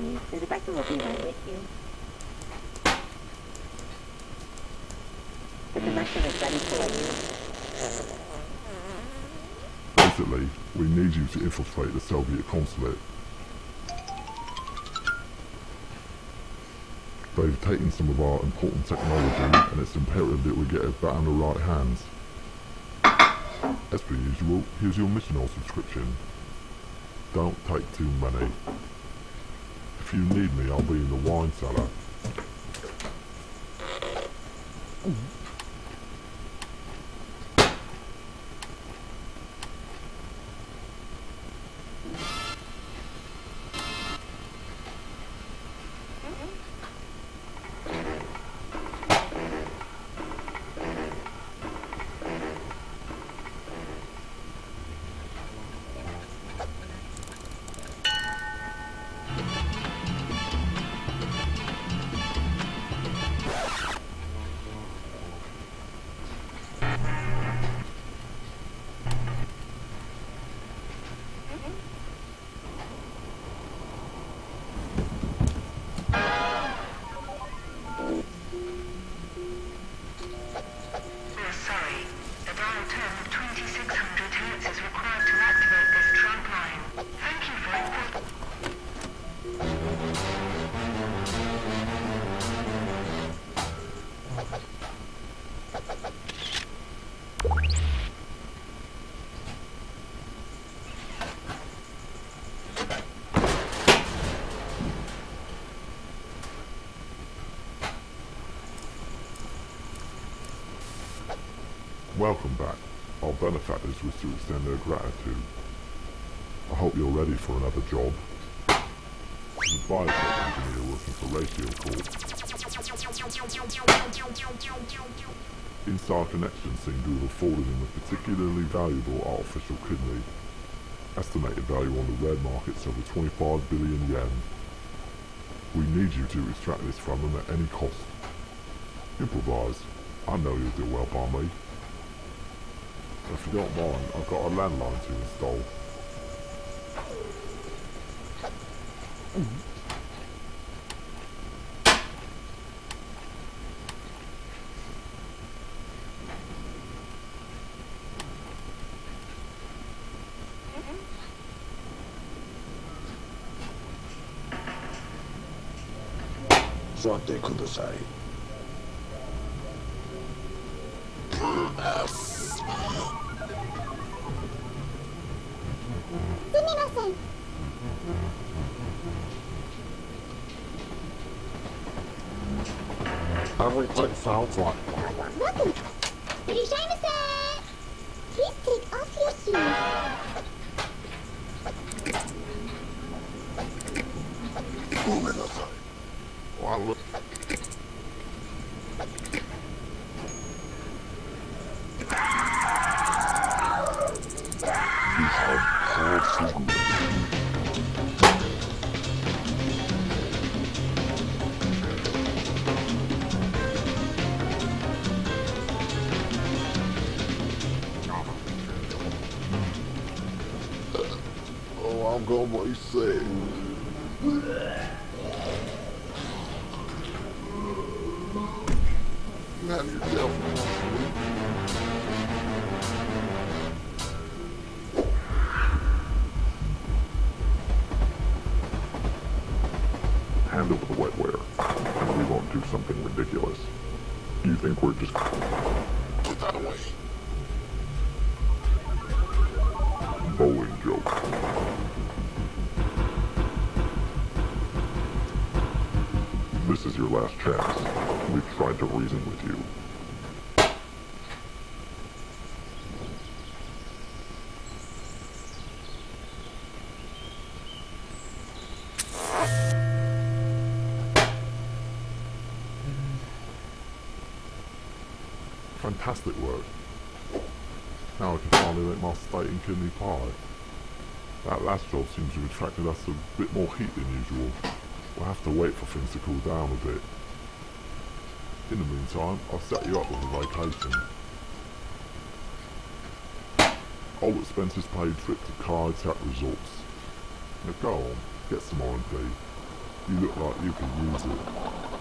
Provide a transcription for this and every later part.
The director will be right with you. The director is ready for you. Basically, we need you to infiltrate the Soviet consulate. They've taken some of our important technology, and it's imperative that we get it back in the right hands. As per usual, here's your mission missional subscription. Don't take too many. If you need me, I'll be in the wine cellar. Extend their gratitude. I hope you're ready for another job. Is a biotech engineer working for Ratio Corp. Inside connections seem to have afforded him a particularly valuable artificial kidney. Estimated value on the red market's over 25 billion yen. We need you to extract this from him at any cost. Improvise. I know you'll do well by me. If you don't mind, I've got a landline to install. Sorte kudasai. すみ we take sounds like. Welcome. Please take off your shoes. You say. Have yourself a nice week. Fantastic work. Now I can finally make my steak and kidney pie. That last job seems to have attracted us a bit more heat than usual. We'll have to wait for things to cool down a bit. In the meantime, I'll set you up with a vacation. All expenses paid trip to Tech Resorts. Now go on, get some R&D. You look like you could use it.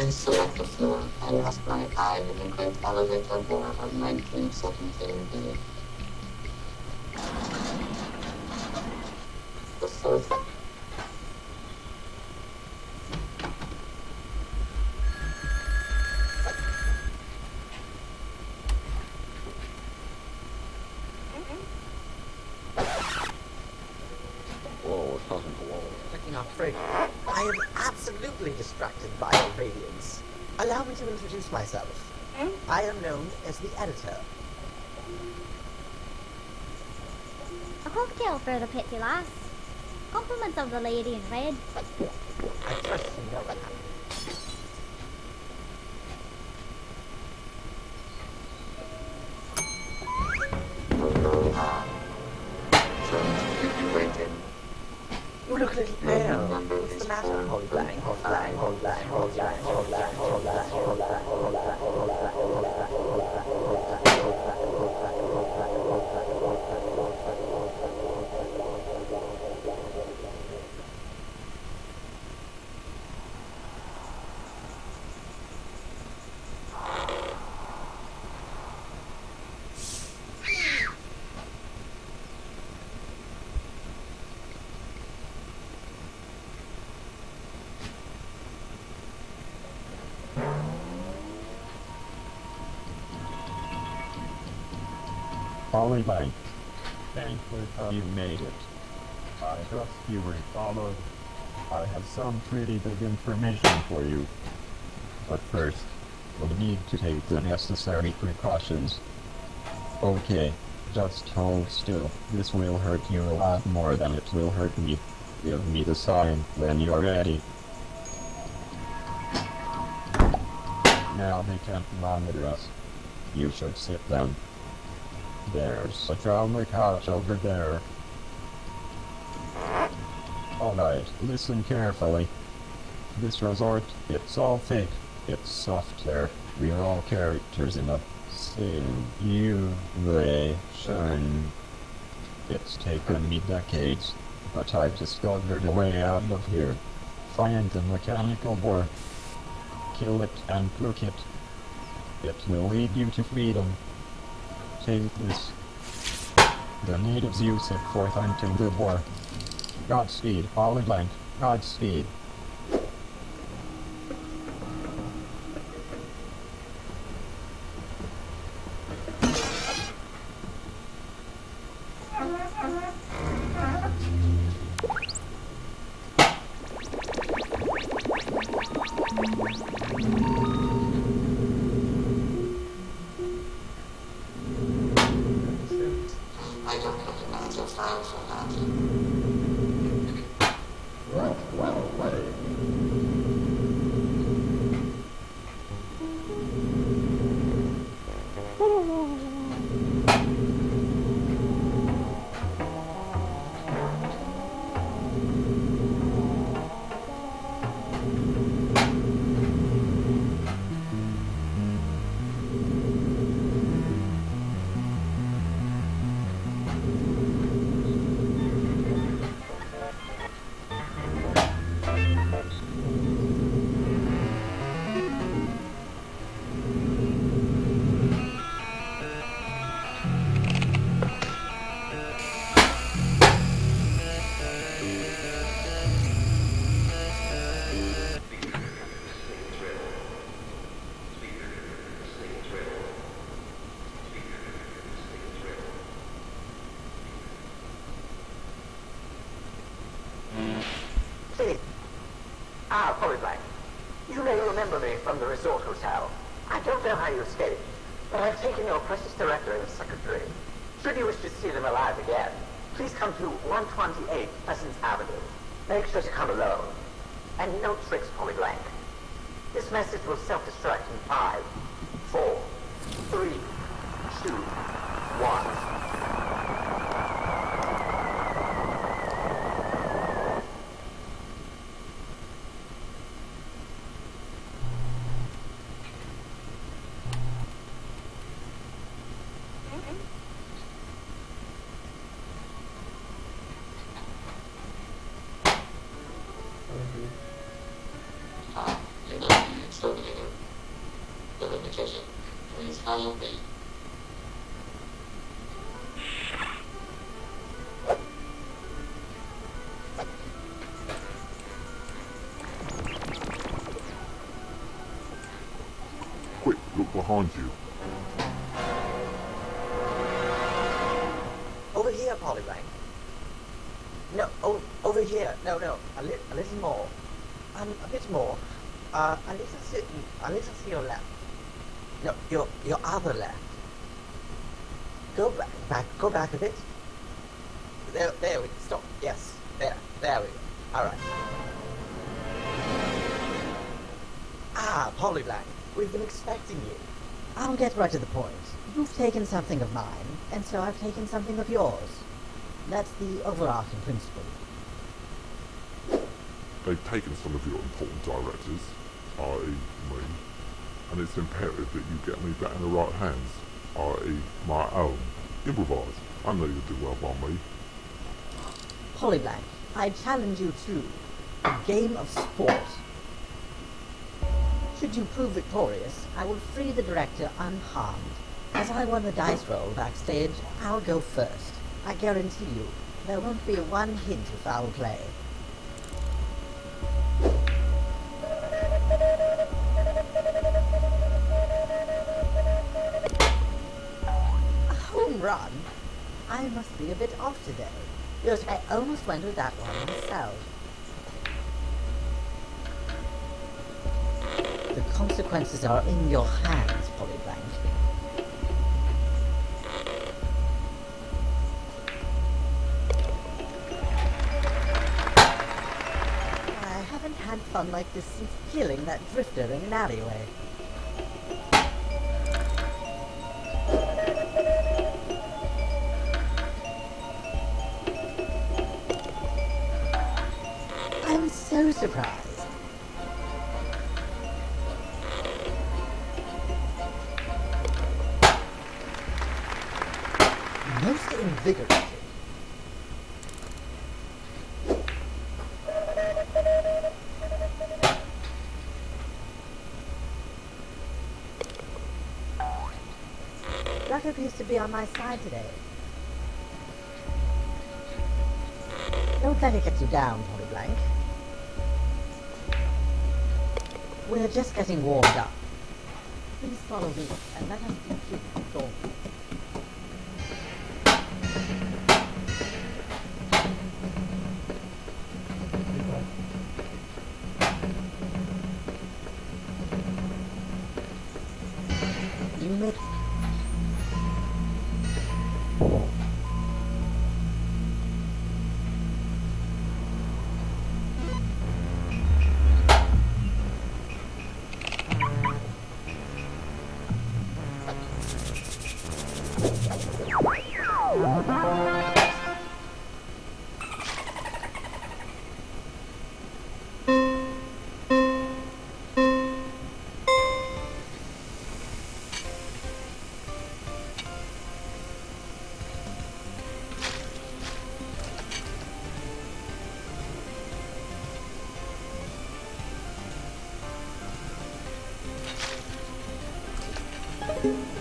Please select the floor. I lost my card in the great elevator war of 1917B. The fourth Whoa, we're talking to wall. Checking off freight. I am absolutely distracted by Allow me to introduce myself. Hmm? I am known as the editor. A cocktail for the pretty lass. Compliments of the lady in red. I trust you know that. You Polyblank. Thankfully you made it. I trust you were followed. I have some pretty big information for you. But first, we'll need to take the necessary precautions. Okay, just hold still. This will hurt you a lot more than it will hurt me. Give me the sign when you're ready. Now they can't monitor us. You should sit down. There's a trauma couch over there. Alright, listen carefully. This resort, it's all fake. It's soft software. We are all characters in a simulation. It's taken me decades, but I've discovered a way out of here. Find the mechanical board. Kill it and cook it. It will lead you to freedom. Take this. The natives use it forth until the war. Godspeed, Holland Land. Godspeed. remember me from the resort hotel. I don't know how you escaped, but I've taken your precious director and secretary. Should you wish to see them alive again, please come to 128 Pleasant Avenue. Make sure to come alone. And no tricks, Polyblank. This message will self-destruct in five, four, three, two, one. Ah, you're not being exterminated. You're in the kitchen. Please. Quick, look behind you. Over here, Polyblank. No, o- over here. No, no. A, li- a little more. Um, a bit more. Uh, a little to, a little to your left. No, your your other left. Go back, back, go back a bit. There, there we go. Stop. Yes, there, there we go. All right. Ah, Polyblank, we've been expecting you. I'll get right to the point. You've taken something of mine, and so I've taken something of yours. That's the overarching principle. They've taken some of your important directors, I me, and it's imperative that you get me back in the right hands, i.e. my own. Improvise. I know you'll do well by me. Polyblank, I challenge you to a game of sport. Should you prove victorious, I will free the director unharmed. As I won the dice roll backstage, I'll go first. I guarantee you, there won't be one hint of foul play. Run? I must be a bit off today. Because I almost went with that one myself. The consequences are in your hands, Polyblank. I haven't had fun like this since killing that drifter in an alleyway. So surprised. Most invigorating. Luck appears to be on my side today. Don't let it get you down, Polyblank. We're just getting warmed up. Please follow me and let us complete the storm. thank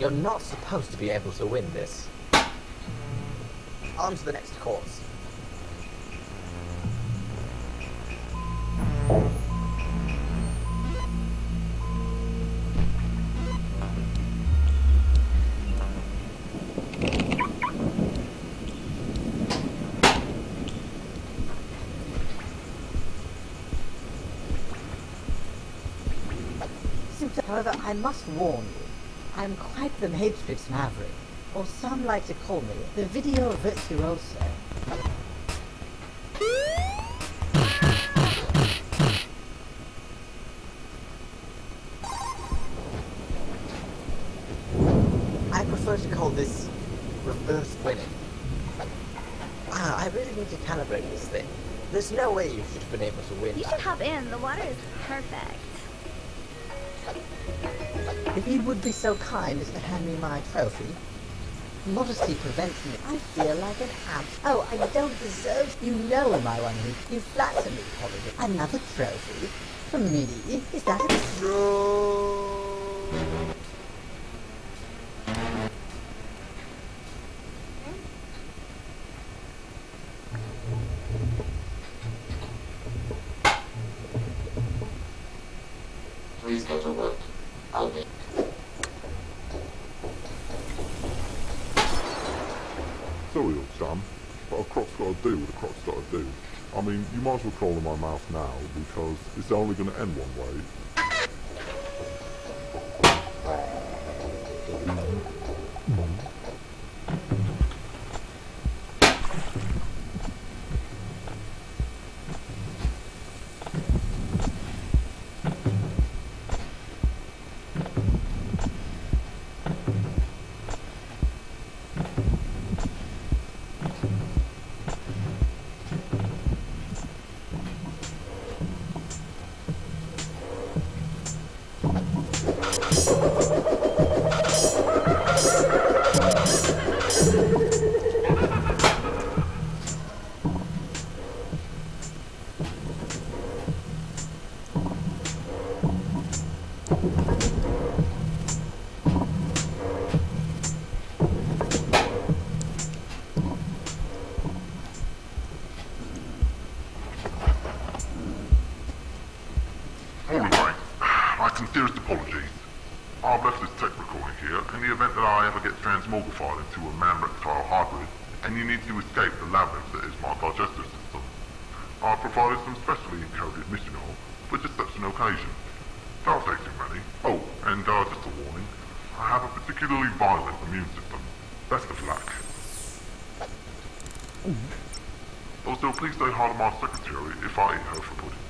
You're not supposed to be able to win this. On to the next course. However, I must warn you, I am quite the Matrix Maverick, or some like to call me the video virtuoso. I prefer to call this reverse winning. Ah, I really need to calibrate this thing. There's no way you should have been able to win You should hop in. The water is perfect. If you would be so kind as to hand me my trophy. Modesty prevents me. I feel like an ant. Oh, I don't deserve. You know, am I one who you flatter me, probably. Another trophy For me. Is that a Please go to work. I'll be. Sorry, old Sam, but a croc's got to do what a croc's got to do. I mean, you might as well crawl in my mouth now because it's only going to end one way. Anyway, I've provided some specially encoded missional for just such an occasion. Don't take too many. Oh, and uh, just a warning, I have a particularly violent immune system. Best of luck. Also, please say hi to my secretary if I eat her for pudding.